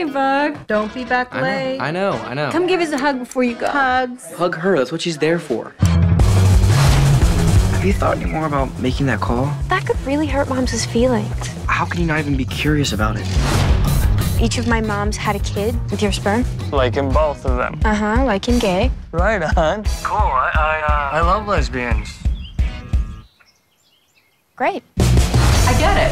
Hey, Bug. Don't be back I late. know, I know, I know. Come give us a hug before you go. Hugs. Hug her. That's what she's there for. Have you thought any more about making that call? That could really hurt Mom's feelings. How can you not even be curious about it? Each of my moms had a kid with your sperm. Like in both of them. Uh huh, like in gay. Right on. Cool. I I, uh, I love lesbians. Great.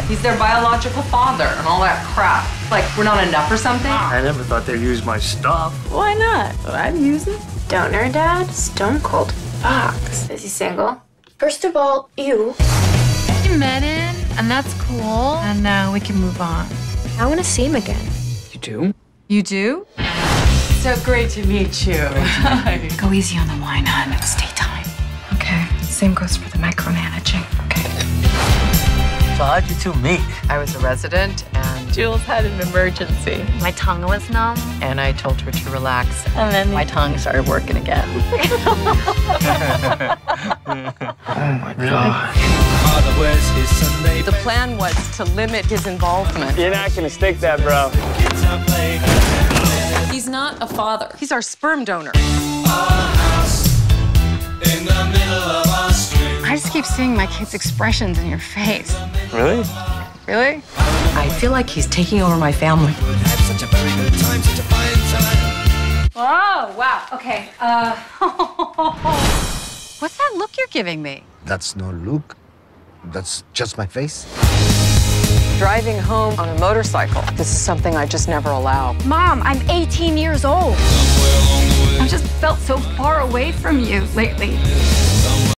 I get it. He's their biological father and all that crap. Like, we're not enough or something? I never thought they'd use my stuff. Why not? I'd use it. Donor dad, stone cold fox. Is he single? First of all, you. You met him, and that's cool. And now we can move on. I want to see him again. You do? You do? So great to meet you. Go easy on the wine, hon. It's daytime. Okay, same goes for the micromanaging. Okay. So how'd you two meet? I was a resident, and Jules had an emergency. My tongue was numb, And I told her to relax. and then My tongue started working again. Oh my god. The plan was to limit his involvement. You're not gonna stick that, bro. He's not a father. He's our sperm donor. I seeing my kids' expressions in your face. Really? Really? I feel like he's taking over my family. Oh, wow. Okay. Uh, What's that look you're giving me? That's no look. That's just my face. Driving home on a motorcycle. This is something I just never allow. Mom, I'm 18 years old. I've just felt so far away from you lately.